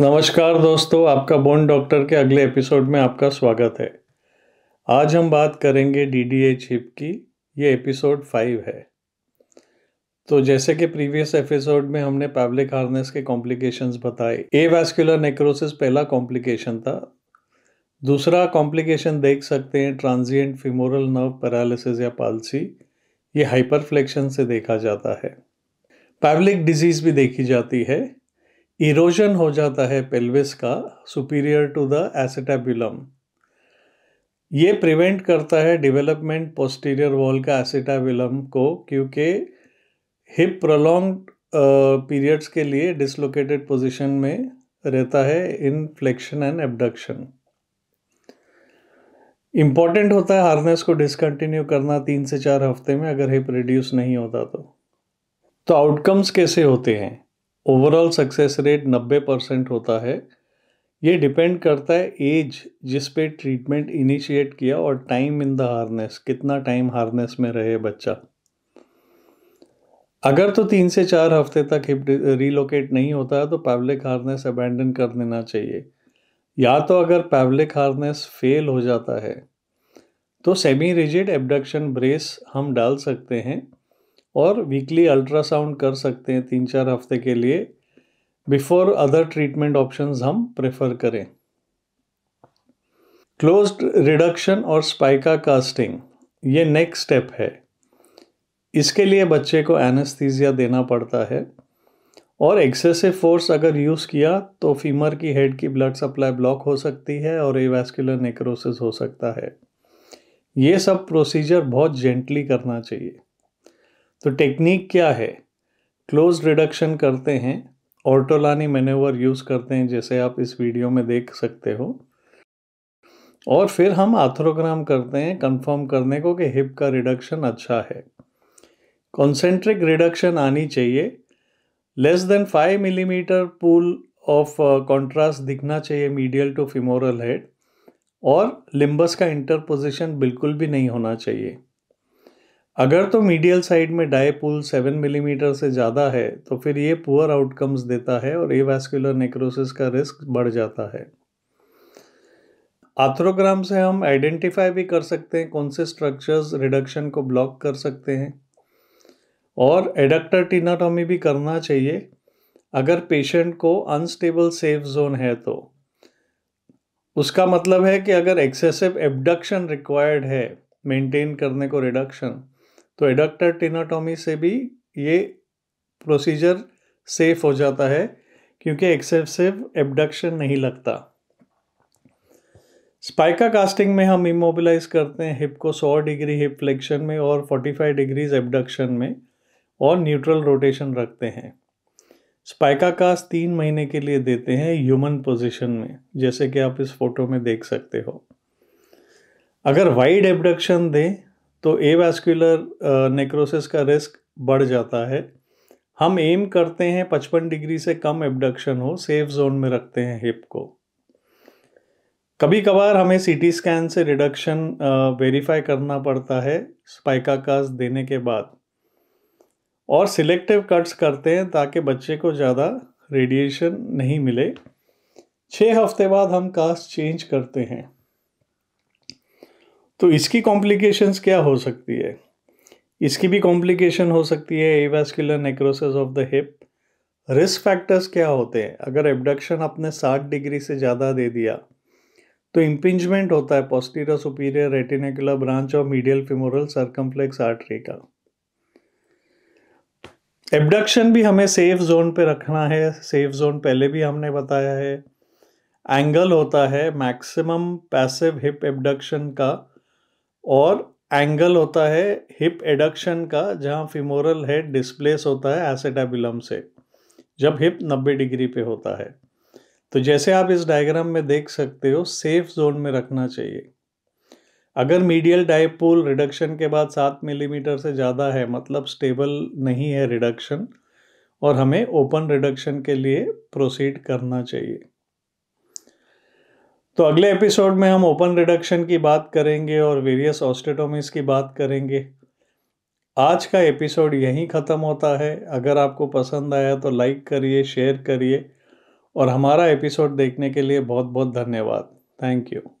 नमस्कार दोस्तों, आपका बोन डॉक्टर के अगले एपिसोड में आपका स्वागत है। आज हम बात करेंगे डी डी ए चिप की। ये एपिसोड फाइव है। तो जैसे कि प्रीवियस एपिसोड में हमने पैब्लिक हार्नेस के कॉम्प्लिकेशंस बताए ए वैस्कुलर नेक्रोसिस पहला कॉम्प्लिकेशन था। दूसरा कॉम्प्लिकेशन देख सकते हैं ट्रांजिएंट फिमोरल नर्व पैरालिसिस या पालसी ये हाइपरफ्लेक्शन से देखा जाता है। पैब्लिक डिज़ीज़ भी देखी जाती है। इरोजन हो जाता है पेल्विस का सुपीरियर टू द एसिटाबुलम ये प्रिवेंट करता है डेवलपमेंट पोस्टीरियर वॉल का एसिटाबुलम को, क्योंकि हिप प्रोलॉन्ग पीरियड्स के लिए डिसलोकेटेड पोजीशन में रहता है in flexion and abduction important होता है हार्नेस को डिसकंटिन्यू करना तीन से चार हफ़्ते में अगर हिप रिड्यूस नहीं होता तो। तो आउटकम्स कैसे होते हैं? ओवरऑल सक्सेस रेट 90 परसेंट होता है। ये डिपेंड करता है एज जिस पे ट्रीटमेंट इनिशिएट किया और टाइम इन द हार्नेस कितना टाइम हार्नेस में रहे बच्चा। अगर तो तीन से चार हफ़्ते तक हिप रिलोकेट नहीं होता है तो पैब्लिक हार्नेस अबैंडन कर देना चाहिए। या तो अगर पैब्लिक हार्नेस फेल हो जाता है तो सेमी रिजिड एबडक्शन ब्रेस हम डाल सकते हैं और वीकली अल्ट्रासाउंड कर सकते हैं तीन चार हफ़्ते के लिए बिफोर अदर ट्रीटमेंट ऑप्शंस हम प्रेफर करें। क्लोज्ड रिडक्शन और स्पाइका कास्टिंग ये नेक्स्ट स्टेप है। इसके लिए बच्चे को एनेस्थीजिया देना पड़ता है। और एक्सेसिव फोर्स अगर यूज़ किया तो फीमर की हेड की ब्लड सप्लाई ब्लॉक हो सकती है और एवास्कुलर नेक्रोसिस हो सकता है। ये सब प्रोसीजर बहुत जेंटली करना चाहिए। तो टेक्निक क्या है? क्लोज रिडक्शन करते हैं ऑर्टोलानी मैनेवर यूज़ करते हैं, जैसे आप इस वीडियो में देख सकते हो। और फिर हम आर्थ्रोग्राम करते हैं कंफर्म करने को कि हिप का रिडक्शन अच्छा है। कॉन्सेंट्रिक रिडक्शन आनी चाहिए। Less than five millimetre pool of contrast दिखना चाहिए मीडियल टू फिमोरल हेड और लिम्बस का इंटरपोजिशन बिल्कुल भी नहीं होना चाहिए। अगर तो मीडियल साइड में डाई पुल सेवन मिलीमीटर से ज़्यादा है तो फिर ये पुअर आउटकम्स देता है और एवास्कुलर नेक्रोसिस का रिस्क बढ़ जाता है। आर्थ्रोग्राम से हम आइडेंटिफाई भी कर सकते हैं, कौन से स्ट्रक्चर्स रिडक्शन को ब्लॉक कर सकते हैं। और एडक्टर टीनाटोमी भी करना चाहिए। अगर पेशेंट को अनस्टेबल सेफ़ जोन है तो। उसका मतलब है कि अगर एक्सेसिव एबडक्शन रिक्वायर्ड है मेंटेन करने को रिडक्शन तो एडक्टर टिनाटोमी से भी ये प्रोसीजर सेफ़ हो जाता है, क्योंकि एक्सेसिव एबडक्शन नहीं लगता। स्पाइका कास्टिंग में हम इमोबिलाइज करते हैं हिप को 100 डिग्री हिप फ्लेक्शन में और 45 डिग्रीज एबडक्शन में। और न्यूट्रल रोटेशन रखते हैं। स्पाइका कास्ट तीन महीने के लिए देते हैं ह्यूमन पोजीशन में, जैसे कि आप इस फ़ोटो में देख सकते हो। अगर वाइड एबडक्शन दें तो एवास्कुलर नेक्रोसिस का रिस्क बढ़ जाता है। हम एम करते हैं पचपन डिग्री से कम एबडक्शन हो सेफ़ जोन में रखते हैं हिप को। कभी कभार हमें सीटी स्कैन से रिडक्शन वेरीफाई करना पड़ता है स्पाइका कास्ट देने के बाद। और सिलेक्टिव कट्स करते हैं ताकि बच्चे को ज़्यादा रेडिएशन नहीं मिले। छः हफ़्ते बाद हम कास्ट चेंज करते हैं। तो इसकी कॉम्प्लिकेशंस क्या हो सकती है? इसकी भी कॉम्प्लिकेशन हो सकती है avascular necrosis of the hip risk factors क्या होते हैं? अगर एबडक्शन आपने 60 डिग्री से ज़्यादा दे दिया तो इम्पिंजमेंट होता है पोस्टीरियर सुपीरियर रेटिनेकुलर ब्रांच और मीडियल फिमोरल सर्कम्फ्लेक्स आर्टरी का। एबडक्शन भी हमें सेफ़ जोन पे रखना है। सेफ़ जोन पहले भी हमने बताया है। एंगल होता है मैक्सिमम पैसिव हिप एबडक्शन का और एंगल होता है हिप एडक्शन का, जहाँ फिमोरल हेड डिस्प्लेस होता है एसेटाबिलम से, जब हिप 90 डिग्री पे होता है। तो जैसे आप इस डायग्राम में देख सकते हो सेफ़ जोन में रखना चाहिए। अगर मीडियल डाइपोल रिडक्शन के बाद सात मिलीमीटर से ज़्यादा है मतलब स्टेबल नहीं है रिडक्शन और हमें ओपन रिडक्शन के लिए प्रोसीड करना चाहिए। तो अगले एपिसोड में हम ओपन रिडक्शन की बात करेंगे और वेरियस ऑस्टेटोमीज की बात करेंगे। आज का एपिसोड यहीं ख़त्म होता है। अगर आपको पसंद आया तो लाइक करिए शेयर करिए, और हमारा एपिसोड देखने के लिए बहुत बहुत धन्यवाद। Thank you